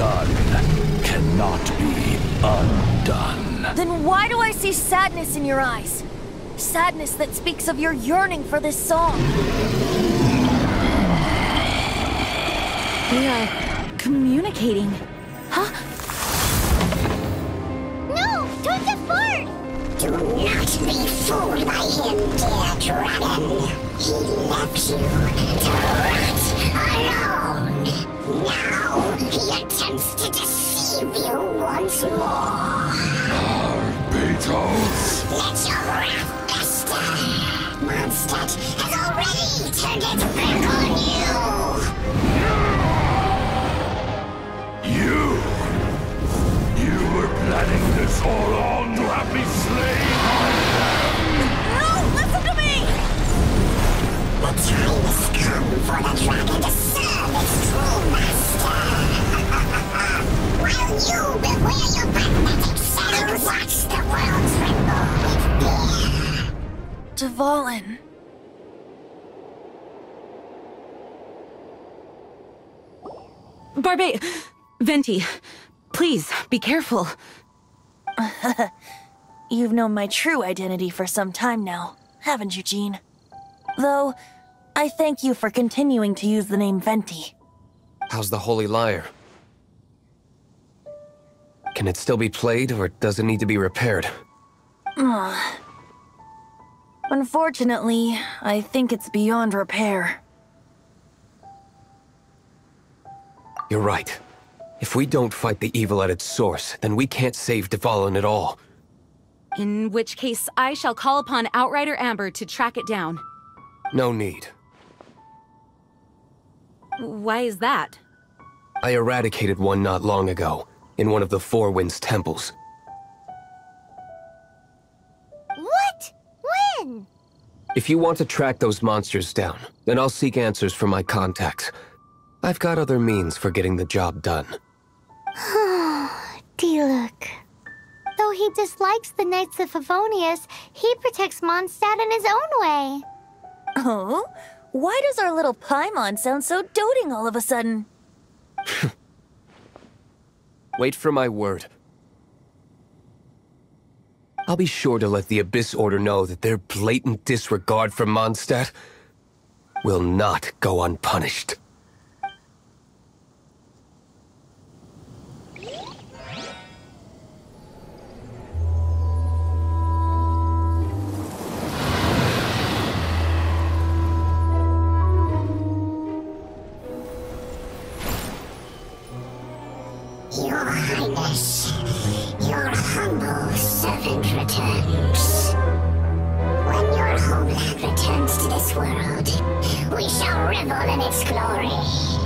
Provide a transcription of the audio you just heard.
done cannot be undone. Then why do I see sadness in your eyes? Sadness that speaks of your yearning for this song. We are communicating. Huh? No! Don't get bored! Do not be fooled by him, dear dragon. He loves you he attempts to deceive you once more. Beatles! Let your wrath fester. Mondstadt has already turned its back on you. You! You were planning this all along to have me Dvalin. Barbe... Venti, please, be careful. You've known my true identity for some time now, haven't you, Jean? Though, I thank you for continuing to use the name Venti. How's the Holy Lyre? Can it still be played, or does it need to be repaired? Unfortunately, I think it's beyond repair. You're right. If we don't fight the evil at its source, then we can't save Dvalin at all. In which case, I shall call upon Outrider Amber to track it down. No need. Why is that? I eradicated one not long ago, in one of the Four Winds temples. When? If you want to track those monsters down, then I'll seek answers from my contacts. I've got other means for getting the job done. Diluc. Though he dislikes the Knights of Favonius, he protects Mondstadt in his own way. Oh? Why does our little Paimon sound so doting all of a sudden? Wait for my word. I'll be sure to let the Abyss Order know that their blatant disregard for Mondstadt will not go unpunished. Your Highness, returns. When your homeland returns to this world, we shall revel in its glory.